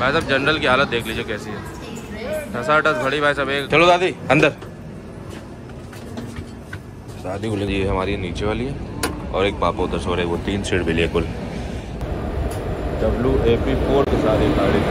भाई साहब जनरल की हालत देख लीजिए कैसी है। ठसाठस भड़ी भाई साहब एक चलो दादी अंदर। दादी बोले जी हमारी नीचे वाली है और एक पापा उधर सो रहे वो तीन सीट भी है कुल। डब्ल्यू ए पी फोर के साथ एक गाड़ी।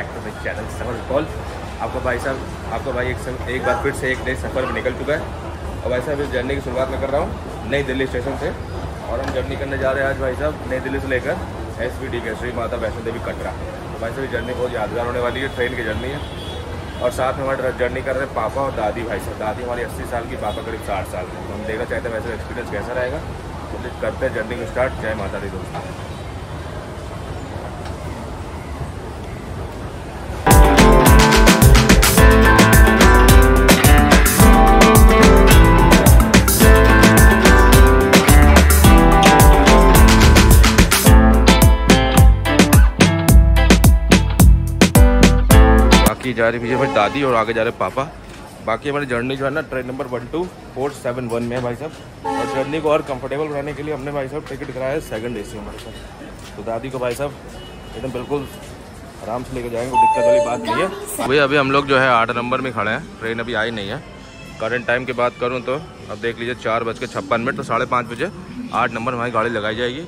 बैक टू माई चैनल सफ़र कॉल आपका भाई साहब, आपका भाई एक सम- एक बार फिर से एक नए सफ़र में निकल चुका है। और भाई साहब, इस जर्नी की शुरुआत मैं कर रहा हूँ। नई दिल्ली स्टेशन से। और हम जर्नी करने जा रहे हैं आज भाई साहब, नई दिल्ली से लेकर एस वी डी के, श्री माता वैष्णो देवी कटरा। तो भाई साहब, ये जर्नी बहुत यादगार होने वाली है ट्रेन की जर्नी है। और साथ में हमारे जर्नी कर रहे हैं पापा और दादी भाई साहब। दादी हमारी अस्सी साल की, पापा करीब साठ साल तो हम देखना चाहते हैं वैसे एक्सपीरियंस कैसा रहेगा। तो करते हैं जर्नी को स्टार्ट जय माता दी दोस्तों। बाकी जा रही है हमारी दादी और आगे जा रहे पापा। बाकी हमारी जर्नी जो है ना train number one two four seven one में है भाई साहब। और जर्नी को और कंफर्टेबल बनाने के लिए हमने भाई साहब टिकट कराया है सेकंड ए हमारे साथ। तो दादी को भाई साहब एकदम बिल्कुल आराम से लेके जाएँगे दिक्कत वाली बात नहीं है। भैया अभी हम लोग जो है आठ नंबर में खड़े हैं ट्रेन अभी आई नहीं है। करंट टाइम की बात करूँ तो अब देख लीजिए चार बज के छप्पन मिनट तो साढ़े पाँच बजे आठ नंबर हमारी गाड़ी लगाई जाएगी।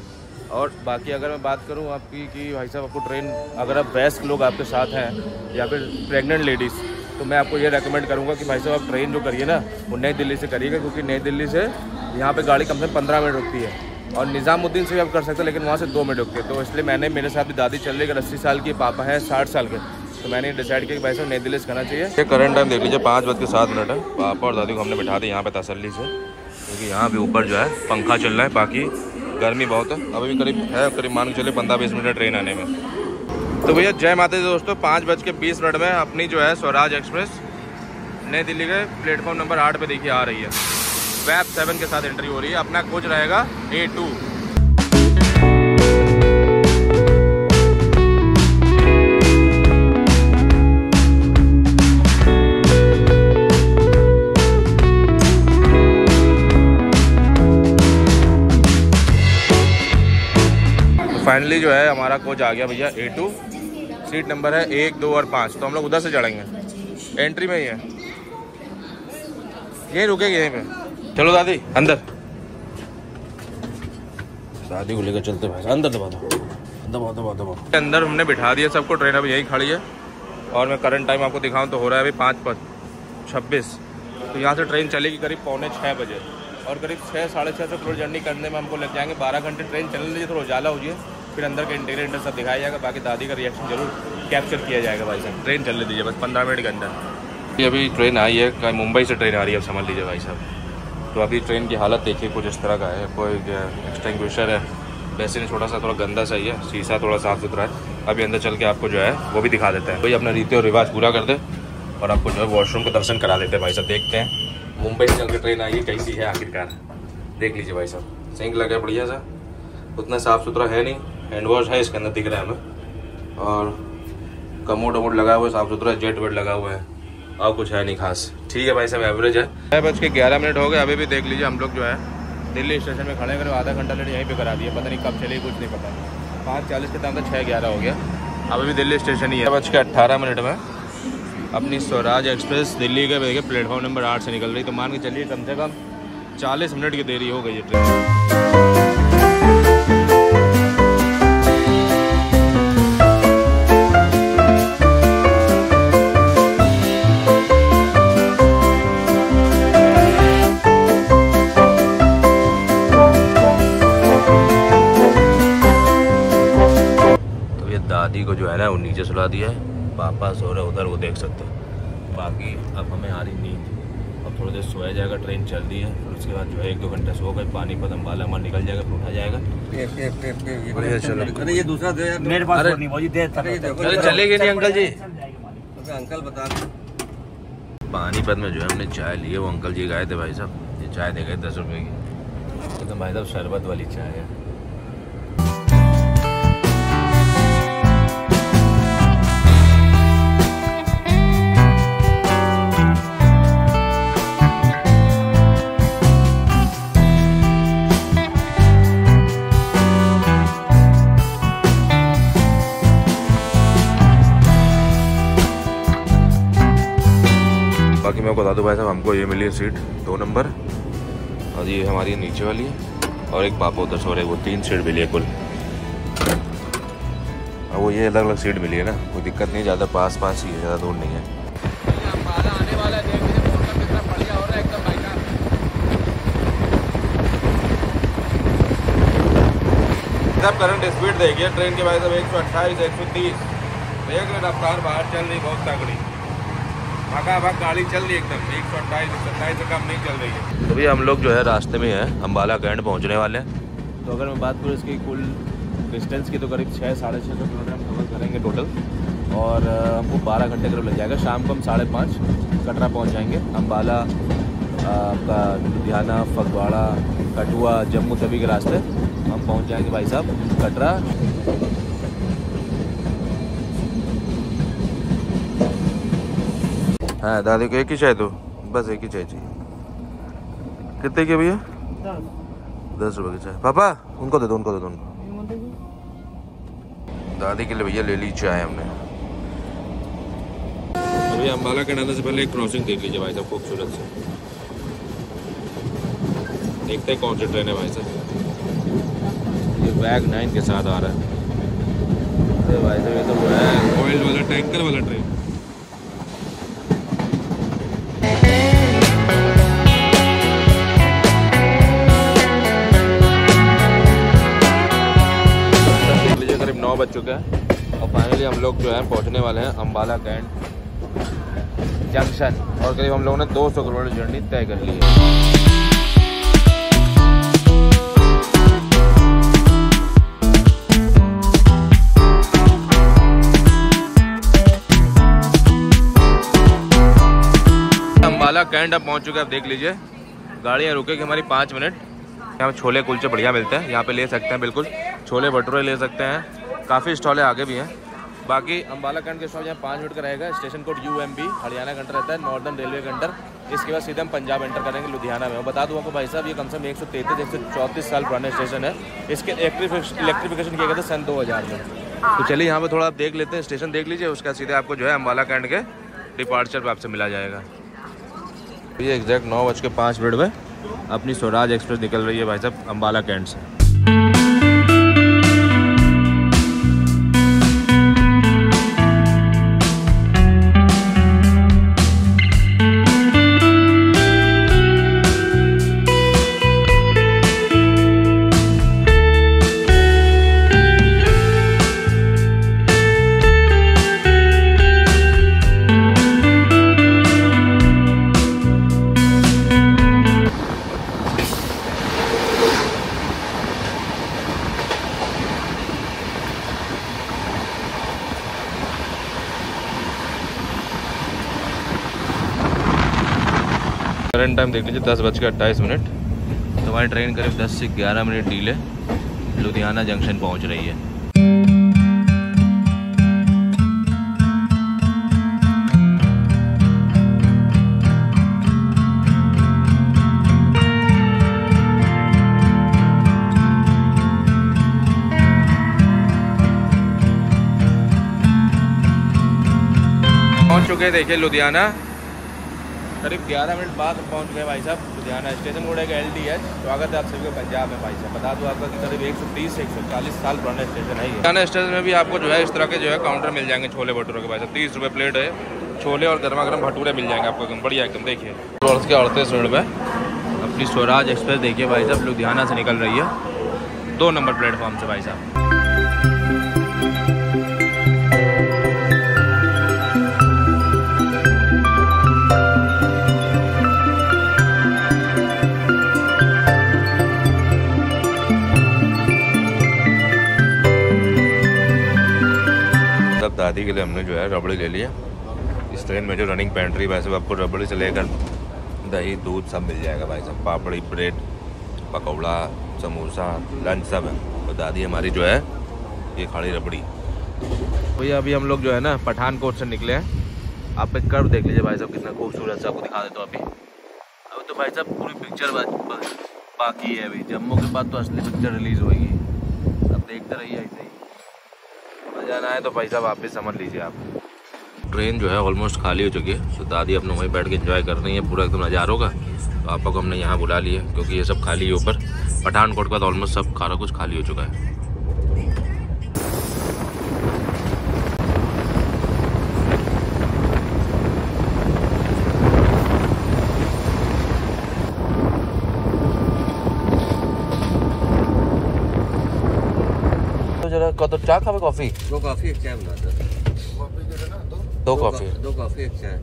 और बाकी अगर मैं बात करूँ आपकी कि भाई साहब, आपको ट्रेन अगर आप वयस्क लोग आपके साथ हैं या फिर प्रेग्नेंट लेडीज़ तो मैं आपको ये रेकमेंड करूँगा कि भाई साहब, आप ट्रेन जो करिए ना, वो नई दिल्ली से करिएगा, क्योंकि नई दिल्ली से यहाँ पे गाड़ी कम से कम पंद्रह मिनट रुकती है। और निज़ामुद्दीन से भी आप कर सकते हैं, लेकिन वहाँ से दो मिनट रुकती है। तो इसलिए मैंने, मेरे साथ भी दादी चल रही है अस्सी साल की पापा है, साठ साल के तो मैंने डिसाइड किया कि भाई साहब, नई दिल्ली से करना चाहिए। ये करंट टाइम देख लीजिए, पाँच बज के सात मिनट है। पापा और दादी को हमने बिठा दिया यहाँ पे तसल्ली से, क्योंकि यहाँ भी ऊपर जो है, पंखा चल रहा है, बाकी गर्मी बहुत है। अभी भी करीब है, करीब मान के चले पंद्रह बीस मिनट ट्रेन आने में। तो भैया, जय माता दी दोस्तों, पाँच बज के बीस मिनट में अपनी जो है स्वराज एक्सप्रेस नई दिल्ली के प्लेटफॉर्म नंबर आठ पे देखिए आ रही है। वैब सेवन के साथ एंट्री हो रही है, अपना कोच रहेगा ए टू फाइनली जो है, हमारा कोच आ गया भैया ए टू सीट नंबर है एक, दो और पाँच। तो हम लोग उधर से चढ़ेंगे। एंट्री में ही है। यहीं रुकेगी यहीं पे। चलो दादी, अंदर। दादी को लेकर चलते भाई। अंदर दबा दो। दबा दबा दबा। अंदर हमने बिठा दिया सबको। ट्रेन अभी यहीं खड़ी है। और मैं करंट टाइम आपको दिखाऊँ तो हो रहा है अभी पाँच पच छब्बीस। तो यहाँ से ट्रेन चलेगी करीब पौने छः बजे। और करीब छः, साढ़े छः से थोड़ी जर्नी करने में हमको लग जाएँगे। बारह घंटे ट्रेन चलने लीजिए थोड़ा उजाला हो जाए। फिर अंदर के इंटीरियर इंटर सब दिखाया जाएगा, बाकी दादी का रिएक्शन ज़रूर कैप्चर किया जाएगा भाई साहब। ट्रेन चलने दीजिए, बस पंद्रह मिनट के अंदर। ये अभी ट्रेन आई है मुंबई से ट्रेन आ रही है समझ लीजिए भाई साहब। तो अभी ट्रेन की हालत देखिए, कुछ इस तरह का है, कोई एक्सटेंग्विशर है। वैसे नहीं, छोटा सा, थोड़ा गंदा सा ही है, शीशा थोड़ा साफ़ सुथरा है। अभी अंदर चल के आपको जो है, वो भी दिखा देते हैं। भाई अपना रीति और रिवाज पूरा कर दे और आपको जो है वॉशरूम का दर्शन करा देते हैं भाई साहब। देखते हैं, मुंबई से चल के ट्रेन आई है कैसी है आखिरकार। देख लीजिए भाई साहब, सिंक लगा बढ़िया सा, उतना साफ़ सुथरा है नहीं। हैंड वॉश है इसके अंदर दिख रहा है हमें। और कमोड वमोड लगा हुआ है, साफ़ सुथरा जेट वेट लगा हुआ है। और कुछ है नहीं खास। ठीक है भाई साहब एवरेज है। छः बज के ग्यारह मिनट हो गए, अभी भी देख लीजिए हम लोग जो है, दिल्ली स्टेशन में खड़े करीब आधा घंटा लेट यहीं पे करा दिया। पता नहीं कब चले, कुछ नहीं पता। पाँच चालीस के टाइम तो छः ग्यारह हो गया। अभी भी दिल्ली स्टेशन ही है। बज के अट्ठारह मिनट में अपनी स्वराज एक्सप्रेस दिल्ली के, देखिए प्लेटफॉर्म नंबर आठ से निकल रही। तो मान के चलिए कम से कम चालीस मिनट की देरी हो गई है ट्रेन को जो है ना वो नीचे सुला दिया है। पापा सो रहे उधर वो देख सकते हैं। बाकी अब हमें आ रही नींद। अब थोड़ी देर सोया जाएगा ट्रेन चल रही है। फिर उसके बाद जो है एक दो घंटे सो गए। पानी पदम वाला हमारा निकल जाएगा फिर उठा जाएगा। अरे ये दूसरा मेरे पास अरे चलेगी नहीं अंकल जी। अंकल बता पानीपत में जो है हमने चाय ली है। वो अंकल जी गए थे भाई साहब। ये चाय दे गए दस रुपये की। तो भाई साहब शरबत वाली चाय है। बता दूँ भाई साहब, हमको ये मिली है सीट, दो नंबर। और ये हमारी नीचे वाली है, और एक पापा उधर सो रहे वो तीन सीट मिली है कुल। और वो ये अलग अलग सीट मिली है ना, कोई दिक्कत नहीं, ज़्यादा पास पास ही, ज़्यादा दूर नहीं है। साहब करंट स्पीड देखिए ट्रेन के भाई साहब, एक सौ अट्ठाईस, एक सौ तीस। देख ले रफ्तार बाहर चल रही, बहुत तगड़ी। भागा भाग गाड़ी चल रही एकदम। एक सौ अट्ठाईस एक सौ अट्ठाईस से कम नहीं चल रही है। तो भैया हम लोग जो है रास्ते में है अम्बाला कैंट पहुँचने वाले हैं। तो अगर मैं बात करूँ इसकी कुल डिस्टेंस की तो करीब छः साढ़े छः सौ किलोमीटर हम कवर करेंगे टोटल और हमको बारह घंटे करीब लग जाएगा। शाम को हम साढ़े पाँच कटरा पहुँच जाएँगे। अम्बाला आपका लुधियाना फगवाड़ा कटुआ जम्मू तभी के रास्ते हम पहुँच जाएँगे भाई साहब कटरा। हाँ दादी को एक ही चाय दो। बस एक ही चाय चाहिए। कितने की भैया? दस। रुपए की चाय। पापा उनको दे दो उनको दे दो उनको। दादी के लिए भैया ले ली चाय हमने। तो भैया अम्बाला के आने से पहले एक क्रॉसिंग देख लीजिए भाई साहब खूबसूरत से। देखते हैं कौन सी ट्रेन है भाई साहब। ये वैग नाइन के साथ आ रहा है। अरे भाई साहब ये तो वैग ऑयल वाला टैंकर वाला ट्रेन चुके हैं। और फाइनली हम लोग जो है पहुँचने वाले हैं अम्बाला कैंट जंक्शन। और करीब हम लोगों ने 200 किलोमीटर जर्नी तय कर ली है। अम्बाला कैंट अब पहुँच चुके हैं, आप देख लीजिए। गाड़ियाँ रुकेगी हमारी पाँच मिनट। यहाँ छोले कुलचे बढ़िया मिलते हैं, यहाँ पे ले सकते हैं, बिल्कुल। छोले भटूरे ले सकते हैं। काफ़ी स्टॉलें आगे भी हैं। बाकी अम्बाला कैंट के स्टॉप यहाँ पाँच मिनट का रहेगा। Station code U M B Haryana का रहता है नॉर्दर्न रेलवे का अंडर इसके बाद सीधे हम पंजाब एंटर करेंगे, लुधियाना में। बता दूँ आपको भाई साहब, ये कम से कम एक सौ तैंतीस, एक सौ चौंतीस साल पुराना स्टेशन है। इसके इलेक्ट्रिफिकेशन किया गया था सन दो हज़ार में। तो चलिए, यहाँ पर थोड़ा आप देख लेते हैं स्टेशन देख लीजिए, उसका सीधे आपको जो है अम्बाला कैंट के डिपार्चर पर आपसे मिला जाएगा। ये एग्जैक्ट नौ बज के पाँच मिनट में अपनी स्वराज एक्सप्रेस निकल रही है भाई साहब अम्बाला कैंट से। करंट टाइम देख लीजिए, दस बज के अट्ठाईस मिनट। तो हमारी ट्रेन करीब दस से ग्यारह मिनट डीले लुधियाना जंक्शन पहुँच रही है। पहुँच चुके हैं, देखिए लुधियाना। करीब 11 मिनट बाद पहुँच गए भाई साहब। लुधियाना स्टेशन मोड़ है एल डी एच स्वागत है आप सभी को पंजाब में भाई साहब। बता दो आपका कि करीब 130 से 140 साल पुराना स्टेशन है लुधियाना स्टेशन में भी आपको जो है इस तरह के जो है काउंटर मिल जाएँगे छोले भटूरे के भाई साहब। तीस रुपये प्लेट है। छोले और गर्मा गर्म भटूरे मिल जाएँगे आपको एकदम। बढ़िया एकदम, देखिए। और के अड़तीस रोड में अपनी स्वराज एक्सप्रेस देखिए भाई साहब, लुधियाना से निकल रही है। दो नंबर प्लेटफॉर्म से भाई साहब। तब दादी के लिए हमने जो है रबड़ी ले लिया इस ट्रेन में जो रनिंग पेंट्री वैसे आपको रबड़ी से लेकर दही, दूध सब मिल जाएगा भाई साहब। पापड़ी ब्रेड पकौड़ा, समोसा लंच सब है। तो दादी हमारी जो है, ये खाड़ी रबड़ी। भैया अभी हम लोग जो है ना, पठानकोट से निकले हैं। आप एक कर्व देख लीजिए भाई साहब, कितना खूबसूरत से आपको दिखा देता हूँ अभी। अभी तो भाई साहब पूरी पिक्चर बाकी है अभी। जम्मू के बाद तो असली पिक्चर रिलीज़ होगी अब देखते रहिए ऐसे ही। मज़ा है तो पैसा आप समझ लीजिए आप। ट्रेन जो है ऑलमोस्ट खाली हो चुकी है। तो दादी अपने वहीं बैठ के इन्जॉय कर रही है, पूरा एकदम नज़ारों का। तो आपको हमने यहाँ बुला लिया, क्योंकि ये सब खाली है ऊपर। पठानकोट का तो ऑलमोस्ट सब सारा कुछ खाली हो चुका है। तो खावे कॉफ़ी? दो कॉफ़ी एक चाय बना दो। दो। कॉफ़ी। दो कॉफ़ी एक चाय।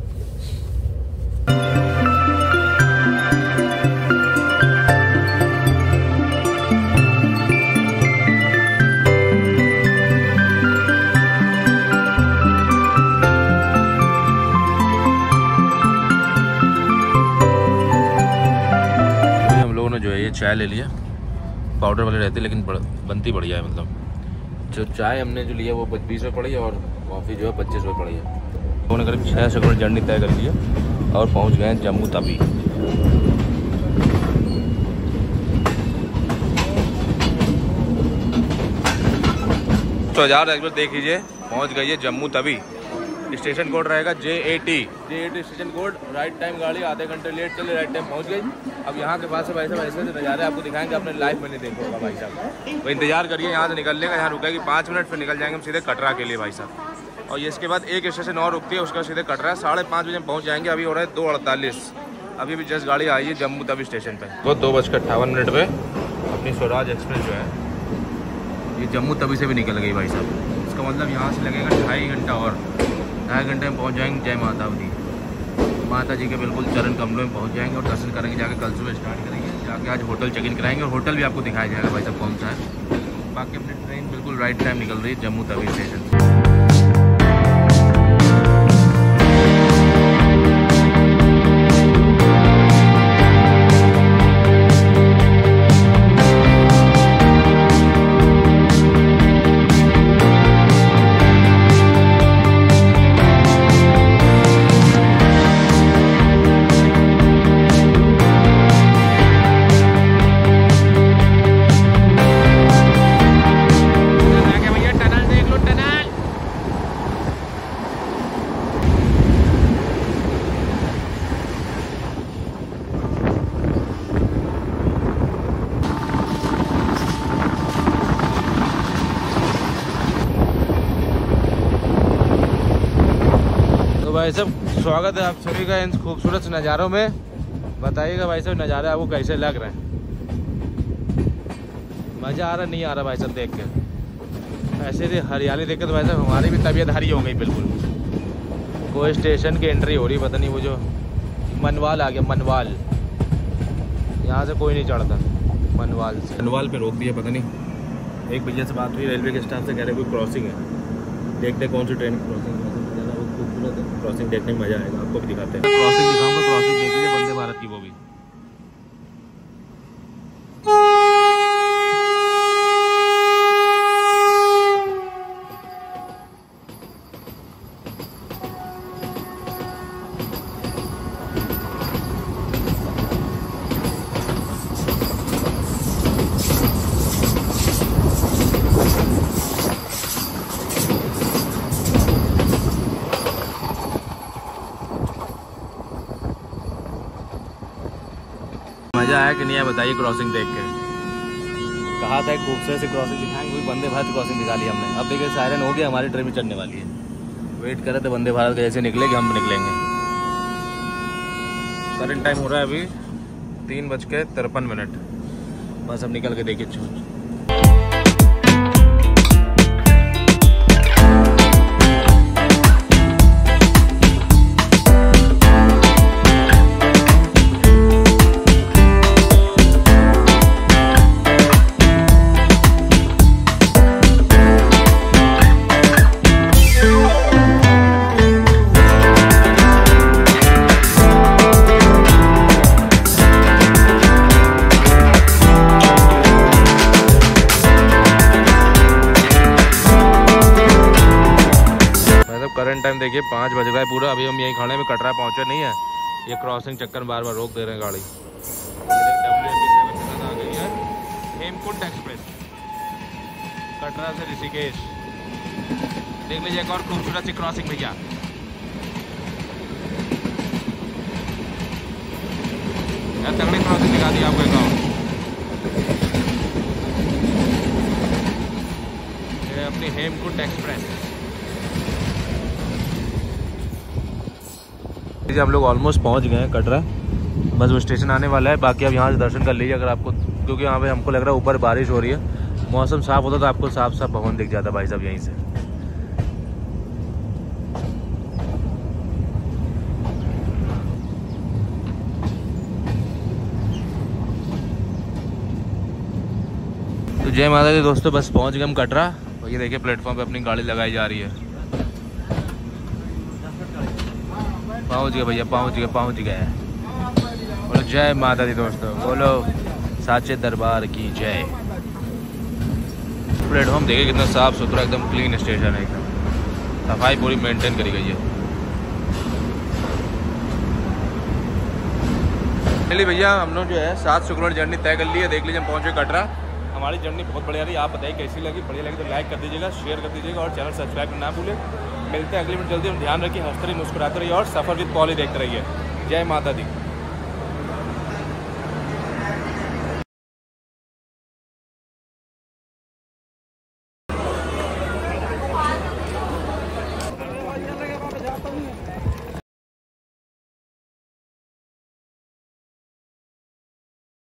हम लोगों ने जो है ये चाय ले लिया पाउडर वाली रहती है लेकिन बड़, बनती बढ़िया है मतलब। जो चाय हमने जो लिया वो बीस रुपये पड़ी और कॉफ़ी जो है पच्चीस रुपये पड़ी है। उन्होंने करीब छः सौ किलोमीटर जर्नी तय कर लिया और पहुँच गए हैं जम्मू तभी तो हज़ार एक बार देख लीजिए, पहुँच गई है जम्मू तवी। स्टेशन कोड रहेगा J A T J A T station code right time गाड़ी आधे घंटे लेट चले राइट टाइम पहुँच गई। अब यहाँ के पास से भाई साहब ऐसे नज़ारे आपको दिखाएँगे अपने लाइफ में नहीं देखा होगा भाई साहब। तो इंतज़ार करिए यहाँ से निकलने का यहाँ रुकेगी पाँच मिनट फिर निकल जाएँगे हम सीधे कटरा के लिए भाई साहब। और ये इसके बाद एक स्टेशन और रुकती है उसका सीधे कटरा है साढ़े पाँच बजे हम पहुँच जाएँगे अभी हो रहा है दो अड़तालीस। अभी भी जस्ट गाड़ी आई है जम्मू तवी स्टेशन पे। वो दो बज कर अट्ठावन मिनट पे अपनी स्वराज एक्सप्रेस जो है ये जम्मू तवी से भी निकल गई भाई साहब। इसका मतलब यहाँ से लगेगा ढाई घंटा और। ढाई घंटे में पहुँच जाएँगे। जय माता दी। माता जी के बिल्कुल चरण कमलों में पहुँच जाएँगे और दर्शन करेंगे, जाके कल सुबह स्टार्ट करेंगे, जाके आज होटल चेक इन कराएँगे और होटल भी आपको दिखाया जाएगा भाई साहब कौन सा है। बाकी अपनी ट्रेन बिल्कुल राइट टाइम निकल रही है जम्मू तवी स्टेशन से। स्वागत है आप सभी का इन खूबसूरत नज़ारों में। बताइएगा भाई साहब नज़ारे आपको कैसे लग रहे हैं? मज़ा आ रहा नहीं आ रहा भाई साहब देख के। ऐसे ही हरियाली देख तो भाई साहब हमारी भी तबीयत हरी हो गई बिल्कुल। कोई स्टेशन की एंट्री हो रही पता नहीं वो जो मनवाल आ गया मनवाल। यहाँ से कोई नहीं चढ़ता, मनवाल से। मनवाल पे रोक दिया, पता नहीं। एक भैया से बात हुई रेलवे के स्टाफ से कह रहे कोई क्रॉसिंग है। देखते कौन सी ट्रेन क्रॉसिंग है। क्रॉसिंग देखने में मज़ा आएगा, आपको भी दिखाते हैं। क्रॉसिंग दिखाऊँगा क्रॉसिंग देख लीजिए, वंदे भारत की वो भी। आया बताइए क्रॉसिंग देख के। कहा था खूबसूरत सी क्रॉसिंग दिखाएँगे, वही वंदे भारत क्रॉसिंग दिखा ली हमने। अब देखिए सायरन हो गया, हमारी ट्रेन भी चढ़ने वाली है। वेट करे थे वंदे भारत का जैसे निकलेगी, हम निकलेंगे। करंट टाइम हो रहा है अभी तीन बज के तिरपन मिनट। बस अब निकल के देखिए छूट देखिए, पाँच बज है पूरा। अभी हम यहीं खड़े में कटरा पहुँचे नहीं है। ये क्रॉसिंग चक्कर बार बार रोक दे रहे हैं गाड़ी। हेमकुंड एक्सप्रेस। कटरा से ऋषिकेश। देख लीजिए एक और खूबसूरत सी क्रॉसिंग भैया। तगड़ी क्रॉसिंग दिखा दी आपको एक और। अपनी हेमकुंड एक्सप्रेस। जी हम लोग ऑलमोस्ट पहुँच गए हैं कटरा। बस वो स्टेशन आने वाला है। बाकी आप यहाँ से दर्शन कर लीजिए अगर आपको, क्योंकि यहाँ पे हमको लग रहा है ऊपर बारिश हो रही है। मौसम साफ़ होता तो आपको साफ़ साफ़ भवन दिख जाता भाई साहब यहीं से। तो जय माता दी दोस्तों, बस पहुँच गए हम कटरा। और ये देखिए प्लेटफॉर्म पे अपनी गाड़ी लगाई जा रही है। पहुँच गए भैया, पहुँच गए पहुँच गए। बोलो, जय माता दी दोस्तों। बोलो, साचे दरबार की जय। प्लेटफॉर्म देखिए कितना साफ़ सुथरा, एकदम क्लीन स्टेशन है एकदम। सफ़ाई पूरी मेंटेन करी गई है। चलिए भैया, हम लोग जो है सात सौ किलोमीटर जर्नी तय कर ली है। देख लीजिए, हम पहुँचे कटरा। हमारी जर्नी बहुत बढ़िया रही। आप बताइए कैसी लगी? बढ़िया लगी तो लाइक कर दीजिएगा शेयर कर दीजिएगा और चैनल सब्सक्राइब करना भूलें। मिलते हैं अगली मिनट जल्दी हम ध्यान रखिए, हँसते रहिए, मुस्कुराते रहिए और सफ़र विद पॉली देखते रहिए। जय माता दी।